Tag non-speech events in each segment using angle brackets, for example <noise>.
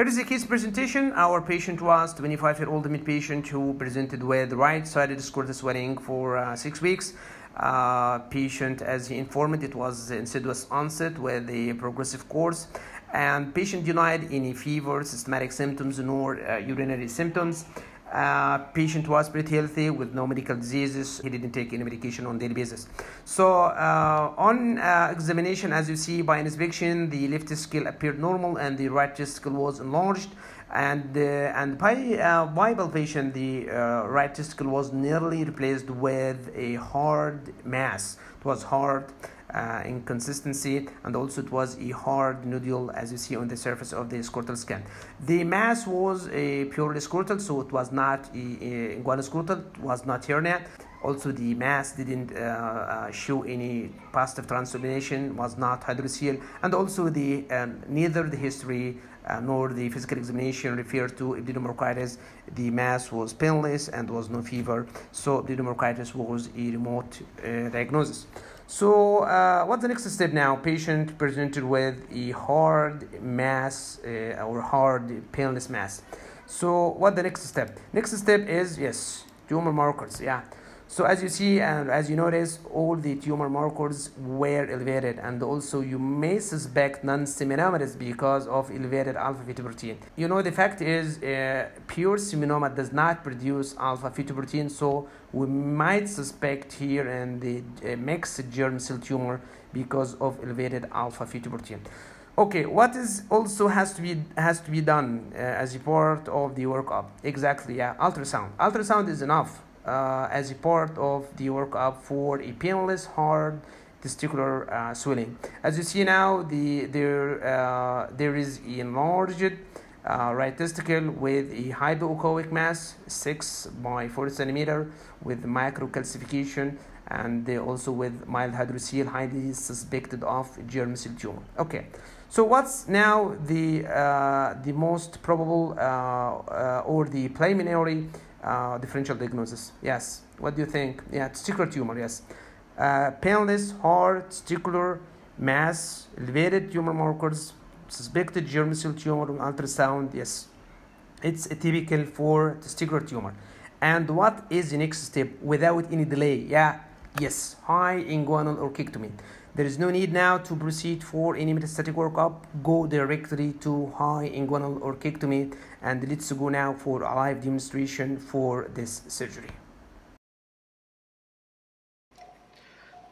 Here is the case presentation. Our patient was 25-year-old male patient who presented with right-sided scrotal swelling for uh, six weeks. Uh, patient, as he informed, it was insidious onset with a progressive course, and patient denied any fever, systematic symptoms, nor uh, urinary symptoms. Uh, patient was pretty healthy with no medical diseases. He didn't take any medication on daily basis. So uh, on uh, examination, as you see by inspection, the left testicle appeared normal and the right testicle was enlarged. And uh, and by uh, by palpation, the right testicle was nearly replaced with a hard mass. It was hard uh, in consistency and also it was a hard nodule as you see on the surface of the scrotal scan. The mass was a purely scrotal so it was not a, a inguinal scrotal, it was not hernia. Also the mass didn't uh, uh, show any positive transillumination, was not hydrocele and also the um, neither the history uh, nor the physical examination referred to epididymo-orchitis. The mass was painless and was no fever, so epididymo-orchitis was a remote uh, diagnosis. So uh, what's the next step now? Patient presented with a hard mass uh, or hard painless mass. So what the next step? Next step is yes, tumor markers. Yeah. So as you see and as you notice, all the tumor markers were elevated and also you may suspect non-seminomatous because of elevated alpha-fetoprotein. You know the fact is uh, pure seminoma does not produce alpha-fetoprotein so we might suspect here in the uh, mixed germ cell tumor because of elevated alpha-fetoprotein. Okay, what is also has to be has to be done uh, as a part of the workup? Exactly, yeah, ultrasound. Ultrasound is enough uh, as a part of the workup for a painless hard testicular uh, swelling. As you see now, the there uh, there is enlarged uh, right testicle with a hypoechoic mass, six by four centimeter, with microcalcification and also with mild hydrocele, highly suspected of germ cell tumor. Okay. So what's now the uh, the most probable uh, uh, or the preliminary uh, differential diagnosis? Yes. What do you think? Yeah, testicular tumor. Yes. Uh, painless, hard, testicular mass, elevated tumor markers, suspected germ cell tumor on ultrasound. Yes, it's typical for testicular tumor. And what is the next step without any delay? Yeah, yes, high inguinal orchiectomy. There is no need now to proceed for any metastatic workup. Go directly to high inguinal or orchiectomy and let's go now for a live demonstration for this surgery.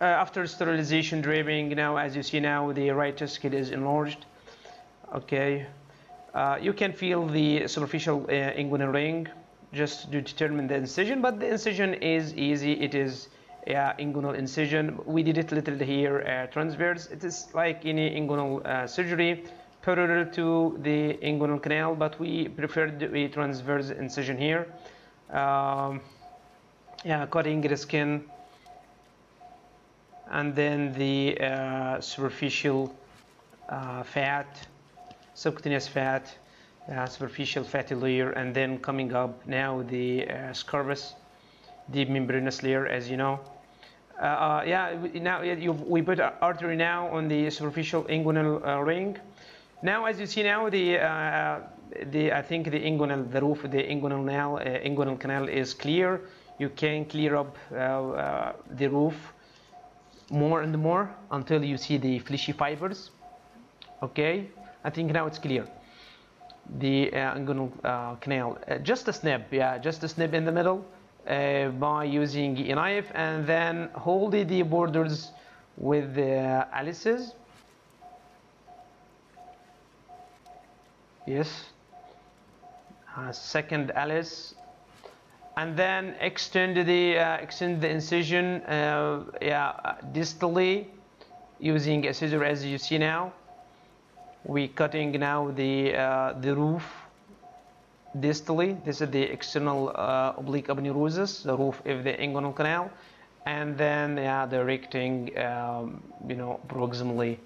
Uh, after sterilization draping, now as you see now the right testicle is enlarged. Okay, uh, you can feel the superficial uh, inguinal ring just to determine the incision, but the incision is easy. It is uh, inguinal incision. We did it little here uh, transverse. It is like any inguinal uh, surgery parallel to the inguinal canal, but we preferred a transverse incision here. Um, yeah, cutting the skin and then the uh, superficial uh, fat, subcutaneous fat, uh, superficial fatty layer, and then coming up now the Scarpa's, the membranous layer, as you know. Uh, uh, yeah, now we put artery now on the superficial inguinal uh, ring. Now, as you see now, the the I think the inguinal, the roof the inguinal canal, inguinal canal is clear. You can clear up the roof more and more until you see the fleshy fibers. Okay, I think now it's clear. The uh, inguinal uh, canal, uh, just a snip, yeah, just a snip in the middle uh, by using a knife and then hold the borders with the Allises yes. Uh, second Allis. And then extend the uh, extend the incision uh, yeah distally using a scissor as you see now. We cutting now the uh, the roof distally. This is the external uh, oblique aponeurosis, the roof of the inguinal canal, and then yeah, directing, um, you know, proximally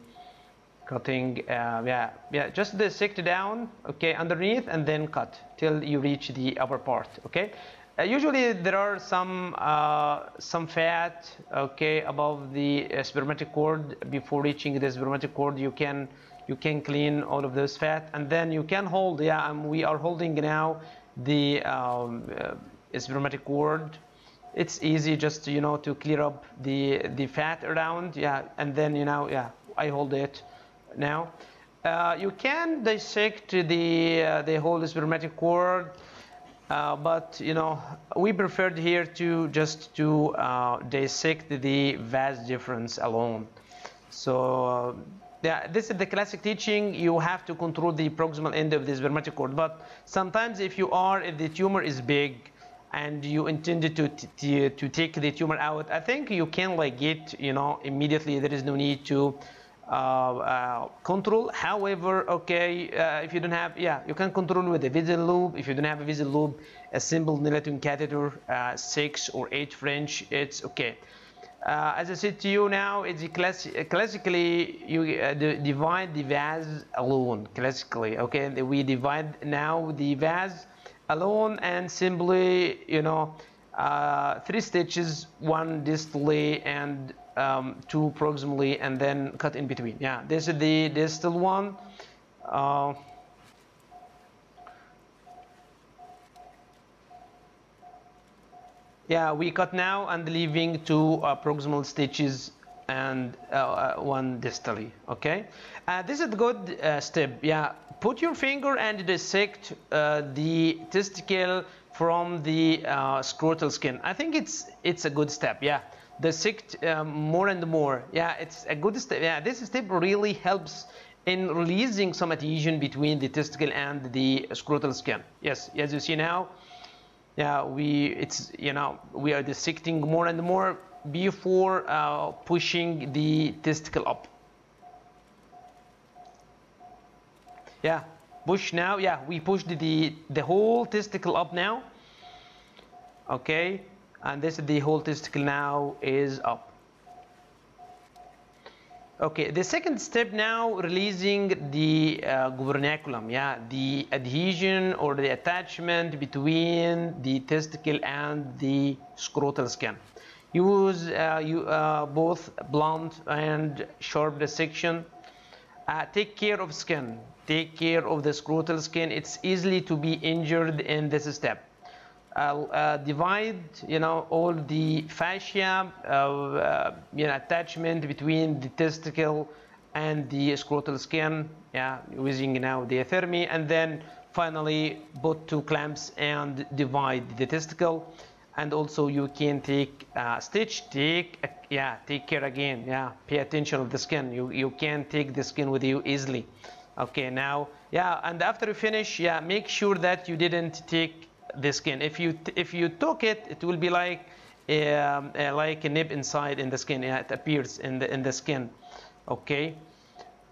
cutting, uh, yeah, yeah, just dissect it down, okay, underneath, and then cut till you reach the upper part, okay. Uh, usually there are some uh, some fat okay above the uh, spermatic cord. Before reaching the spermatic cord you can you can clean all of those fat. And then you can hold yeah we are holding now the um, uh, spermatic cord. It's easy just you know to clear up the the fat around yeah and then you know yeah I hold it now. Uh, you can dissect the uh, the whole spermatic cord uh, but you know we preferred here to just to uh, dissect the vas deferens alone so yeah, this is the classic teaching. You have to control the proximal end of the spermatic cord. But sometimes if you are, if the tumor is big and you intended to, to, to take the tumor out, I think you can like get, you know, immediately. There is no need to uh, uh, control. However, okay, uh, if you don't have, yeah, you can control with a vessel loop. If you don't have a vessel loop, a simple Nelaton catheter, uh, six or eight French, it's okay. Uh, as I said to you now, it's class classically you uh, divide the vas alone. Classically, okay, we divide now the vas alone and simply, you know, uh, three stitches, one distally and um, two proximally, and then cut in between. Yeah, this is the distal one. Uh, yeah we cut now and leaving two uh, proximal stitches and uh, uh, one distally okay uh, this is a good uh, step yeah put your finger and dissect the testicle from the scrotal skin i think it's it's a good step yeah dissect um, more and more. Yeah it's a good step yeah this step really helps in releasing some adhesion between the testicle and the scrotal skin. Yes as you see now yeah we it's you know we are dissecting more and more before uh, pushing the testicle up. Yeah push now yeah we pushed the the whole testicle up now. Okay and this is the whole testicle now is up Okay, the second step now releasing the uh, gubernaculum, yeah, the adhesion or the attachment between the testicle and the scrotal skin. Use uh, you, uh, both blunt and sharp dissection. Uh, take care of skin, take care of the scrotal skin. It's easily to be injured in this step. I'll uh, divide, you know, all the fascia, uh, uh, you know, attachment between the testicle and the scrotal skin, yeah, using now the thermi, and then finally put two clamps and divide the testicle. And also you can take a stitch, take, a, yeah, take care again, yeah, pay attention of the skin. You, you can take the skin with you easily. Okay, now, yeah, and after you finish, yeah, make sure that you didn't take the skin. If you if you took it, it will be like um, uh, like a nib inside in the skin. It appears in the in the skin. Okay,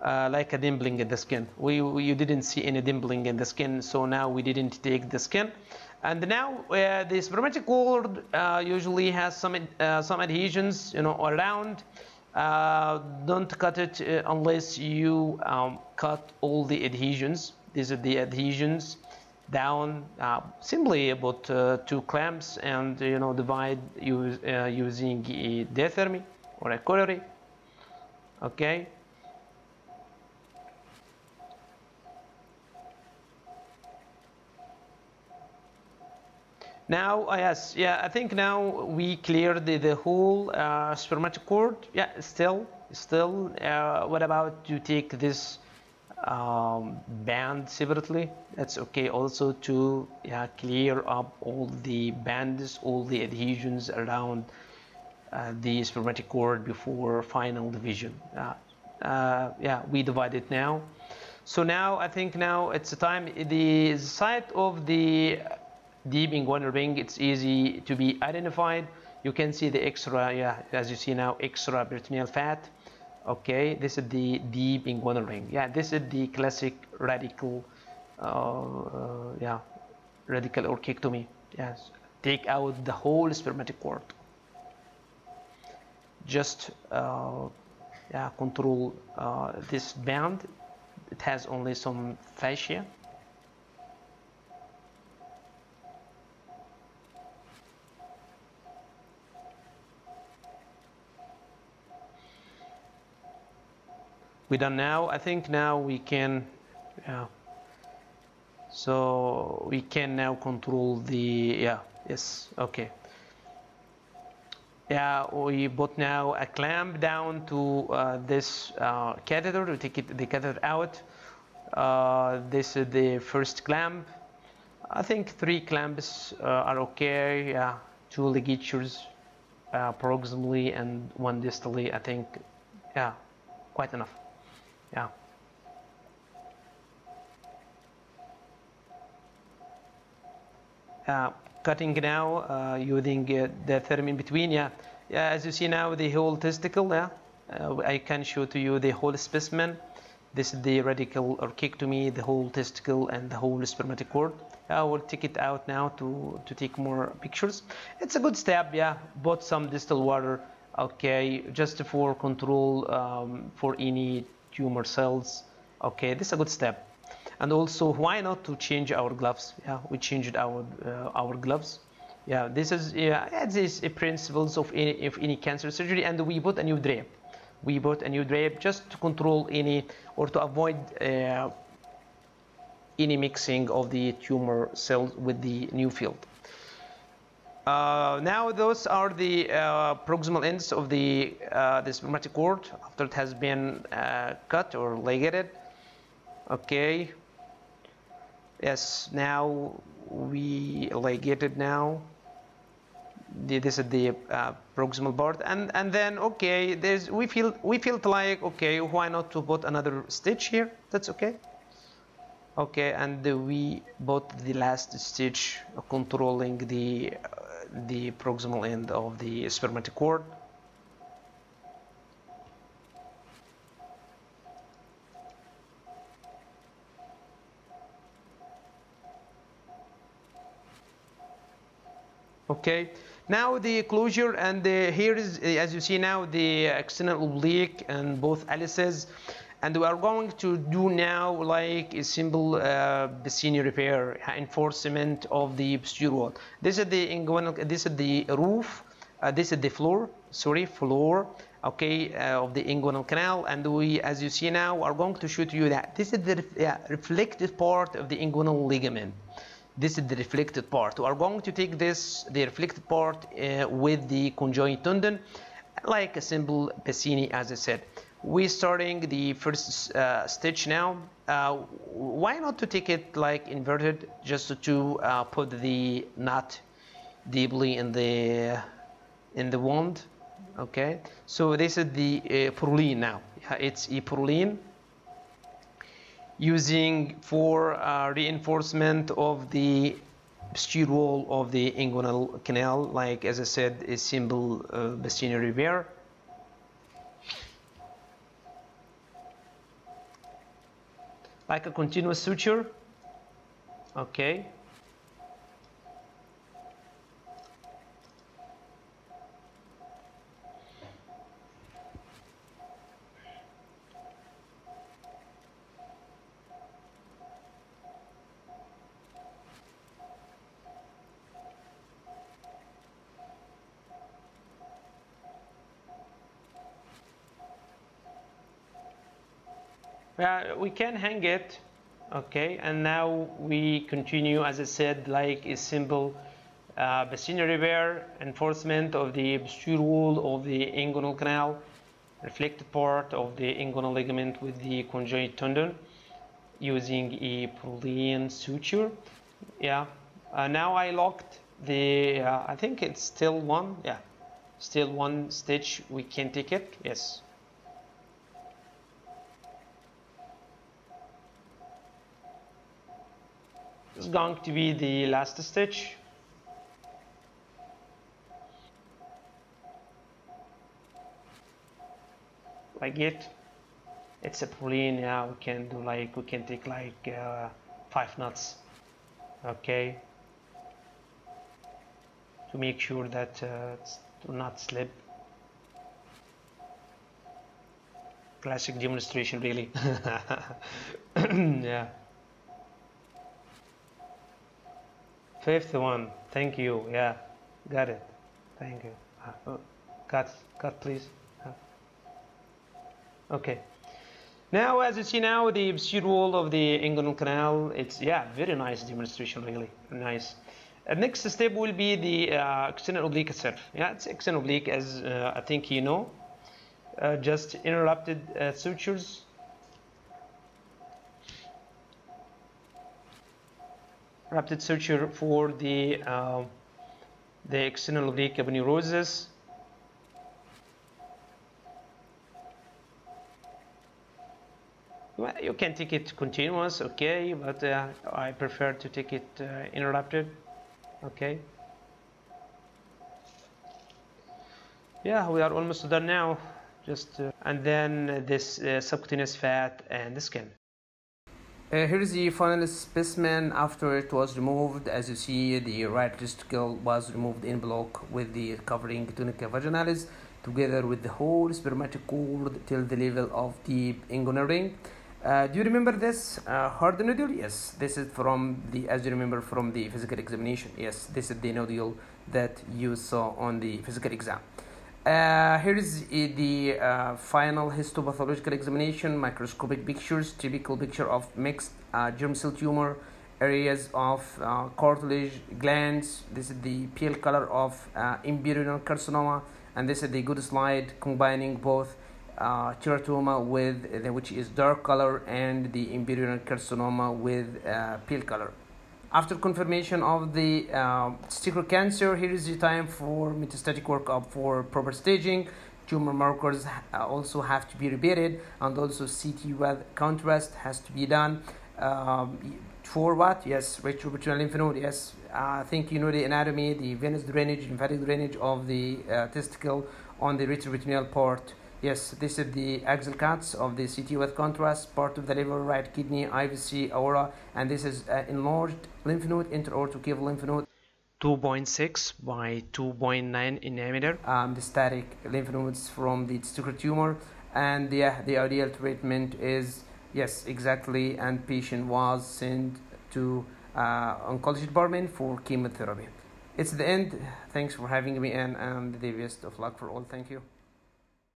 uh, like a dimpling in the skin. We, we, you didn't see any dimpling in the skin, so now we didn't take the skin. And now uh, the spermatic cord uh, usually has some uh, some adhesions, you know, around. Uh, don't cut it unless you um, cut all the adhesions. These are the adhesions down uh, simply about uh, two clamps and you know divide use, uh, using a diathermy or a colliery okay Now, yes, yeah, I think now we cleared the, the whole uh, spermatic cord. Yeah, still, still, uh, what about you take this um, band separately. That's okay also to yeah, clear up all the bands all the adhesions around uh, the spermatic cord before final division. Uh, uh, yeah we divide it now. So now I think now it's the time the site of the deep inguinal ring it's easy to be identified. You can see the extra yeah as you see now extra peritoneal fat okay this is the deep inguinal ring. Yeah this is the classic radical uh, uh, yeah radical orchiectomy yes take out the whole spermatic cord. Just uh, yeah control uh, this band. It has only some fascia we done now? I think now we can yeah. So we can now control the yeah yes okay. Yeah we put now a clamp down to uh, this uh, catheter to take it, the catheter out. Uh, this is the first clamp. I think three clamps uh, are okay yeah. Two ligatures uh, proximally and one distally I think yeah quite enough yeah. Uh, cutting now uh, using uh, the therm in between yeah. As you see now the whole testicle yeah. Uh, I can show to you the whole specimen. This is the radical orchiectomy the whole testicle and the whole spermatic cord I will take it out now to to take more pictures. It's a good step yeah. Bought some distal water okay just for control um, for any tumor cells. Okay this is a good step. And also why not to change our gloves? Yeah we changed our uh, our gloves. Yeah this is yeah these principles of any of any cancer surgery. And we put a new drape. We put a new drape just to control any or to avoid uh, any mixing of the tumor cells with the new field uh, now those are the uh, proximal ends of the uh, the spermatic cord after it has been uh, cut or ligated okay. Yes now we ligated now. The, this is the uh, proximal part and and then okay there's we feel we felt like okay why not to put another stitch here? That's okay okay and we put the last stitch controlling the uh, the proximal end of the spermatic cord. Okay now the closure and the, here is as you see now the external oblique and both Allises and we are going to do now like a simple uh, Bassini repair enforcement of the posterior wall this is the inguinal this is the roof uh, this is the floor sorry floor okay uh, of the inguinal canal and we as you see now are going to show to you that this is the yeah, reflected part of the inguinal ligament this is the reflected part. We are going to take this, the reflected part, uh, with the conjoint tendon, like a simple Bassini, as I said. We're starting the first uh, stitch now. Uh, why not to take it like inverted, just to uh, put the knot deeply in the in the wound. Okay. So this is the uh, Prolene now. It's a Prolene using for uh, reinforcement of the posterior wall of the inguinal canal, like as I said, a simple uh, Bassini repair. Like a continuous suture. Okay. Uh, we can hang it okay and now we continue as I said like a simple uh, repair enforcement of the posterior wall of the inguinal canal reflected part of the inguinal ligament with the conjoint tendon using a Prolene suture. Yeah uh, now I locked the uh, I think it's still one yeah still one stitch we can take it yes is going to be the last stitch like it it's a Prolene yeah we can do like we can take like uh, five knots. Okay. To make sure that uh, do not slip. Classic demonstration really. <laughs> Yeah Fifth one. Thank you. Yeah, got it. Thank you. Uh, cut, cut, please. Uh, okay. Now, as you see now, the wall of the inguinal canal, it's, yeah, very nice demonstration, really, nice. Uh, next step will be the uh, external oblique itself. Yeah, it's external oblique, as uh, I think you know. Uh, just interrupted uh, sutures. Interrupted suture for the uh, the external oblique aponeurosis. Well, you can take it continuous, okay, but uh, I prefer to take it uh, interrupted, okay. Yeah, we are almost done now. Just uh, and then this uh, subcutaneous fat and the skin. Uh, here is the final specimen after it was removed. As you see, the right testicle was removed en bloc with the covering tunica vaginalis together with the whole spermatic cord till the level of the inguinal ring. Uh, do you remember this uh, hard nodule? Yes, this is from the, as you remember from the physical examination. Yes, this is the nodule that you saw on the physical exam. Uh, here is the uh, final histopathological examination, microscopic pictures, typical picture of mixed uh, germ cell tumor, areas of uh, cartilage, glands. This is the pale color of uh, carcinoma, and this is the good slide combining both uh, teratoma with the, which is dark color and the embryonal carcinoma with uh, pale color. After confirmation of the uh, testicular cancer, here is the time for metastatic workup for proper staging. Tumor markers uh, also have to be repeated, and also CT contrast has to be done. Um, for what? Yes, retroperitoneal lymph node. Yes, uh, I think you know the anatomy, the venous drainage, lymphatic drainage of the uh, testicle on the retroperitoneal part. Yes, this is the axial cuts of the CT with contrast, part of the liver, right kidney, IVC, aorta, and this is uh, enlarged lymph node, interaortocaval lymph node. 2.6 by 2.9 in diameter. Um, the static lymph nodes from the testicular tumor, and the, the ideal treatment is yes, exactly, and patient was sent to uh, oncology department for chemotherapy. It's the end. Thanks for having me, and, and the best of luck for all. Thank you.